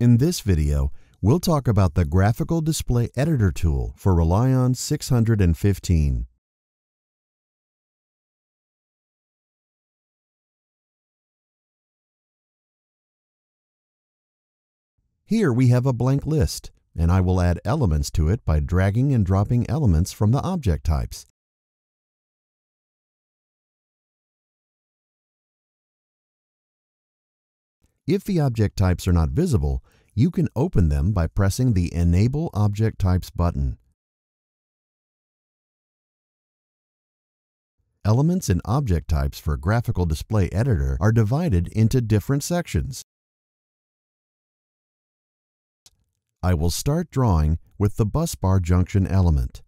In this video, we'll talk about the Graphical Display Editor tool for Relion 615. Here we have a blank list, and I will add elements to it by dragging and dropping elements from the object types. If the object types are not visible, you can open them by pressing the Enable Object Types button. Elements and object types for Graphical Display Editor are divided into different sections. I will start drawing with the bus bar junction element.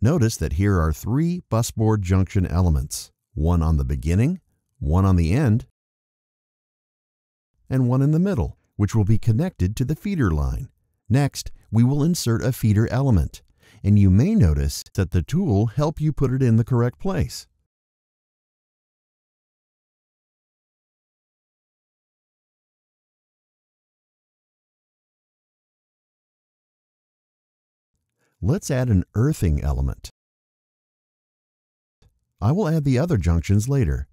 Notice that here are three bus bar junction elements one on the beginning, one on the end, and one in the middle, which will be connected to the feeder line. Next, we will insert a feeder element, and you may notice that the tool help you put it in the correct place. Let's add an earthing element. I will add the other junctions later.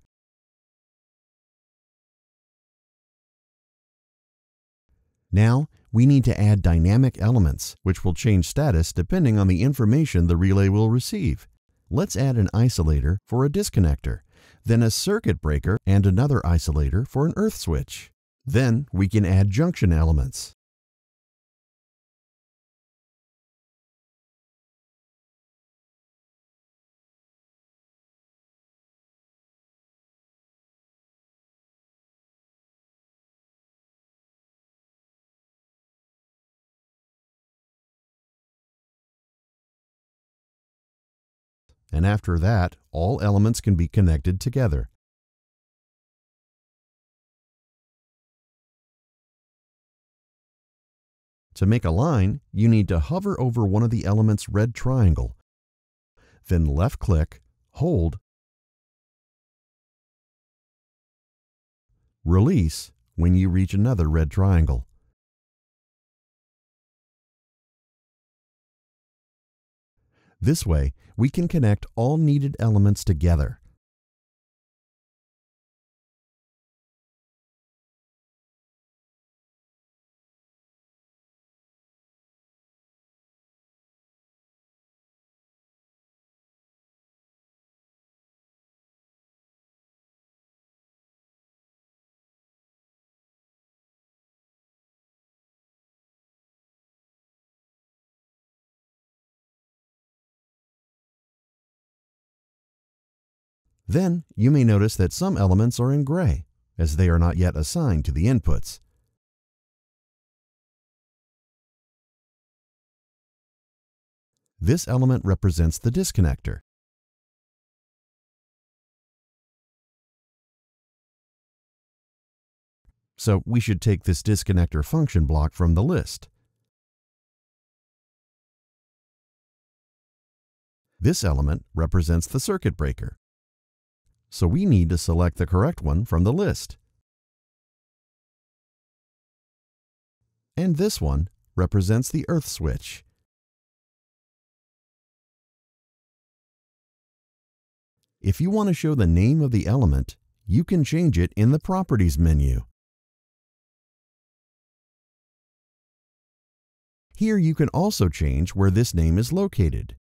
Now, we need to add dynamic elements, which will change status depending on the information the relay will receive. Let's add an isolator for a disconnector, then a circuit breaker and another isolator for an earth switch. Then we can add junction elements. And after that, all elements can be connected together. To make a line, you need to hover over one of the element's red triangle, then left-click, hold, release when you reach another red triangle. This way, we can connect all needed elements together. Then you may notice that some elements are in gray, as they are not yet assigned to the inputs. This element represents the disconnector. So we should take this disconnector function block from the list. This element represents the circuit breaker so we need to select the correct one from the list. And this one represents the earth switch. If you want to show the name of the element, you can change it in the Properties menu. Here you can also change where this name is located.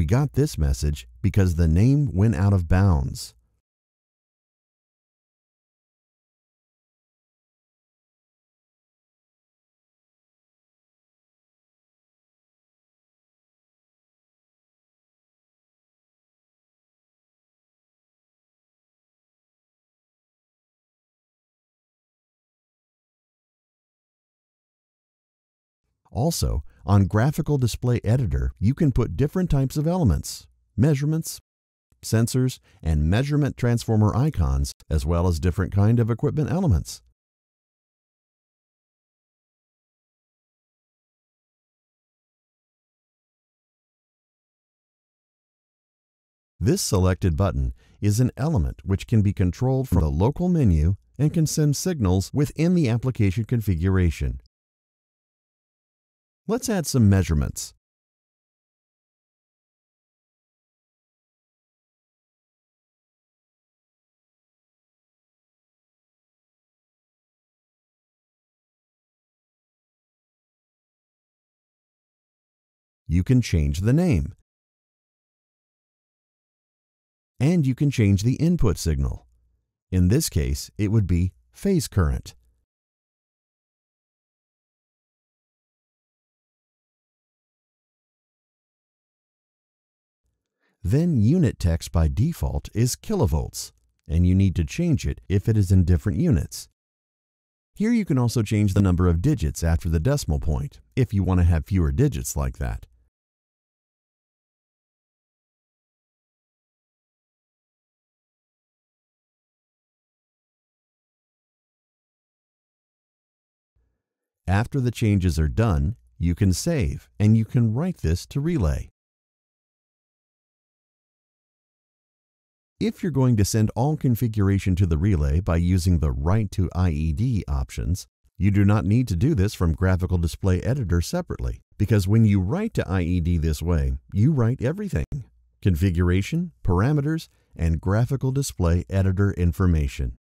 We got this message because the name went out of bounds. Also, On Graphical Display Editor, you can put different types of elements, measurements, sensors, and measurement transformer icons, as well as different kind of equipment elements. This selected button is an element which can be controlled from the local menu and can send signals within the application configuration. Let's add some measurements. You can change the name. And you can change the input signal. In this case, it would be phase current. Then unit text by default is kilovolts, and you need to change it if it is in different units. Here you can also change the number of digits after the decimal point, if you want to have fewer digits like that. After the changes are done, you can save and you can write this to relay. If you're going to send all configuration to the relay by using the Write to IED options, you do not need to do this from Graphical Display Editor separately, because when you write to IED this way, you write everything configuration, parameters, and Graphical Display Editor information.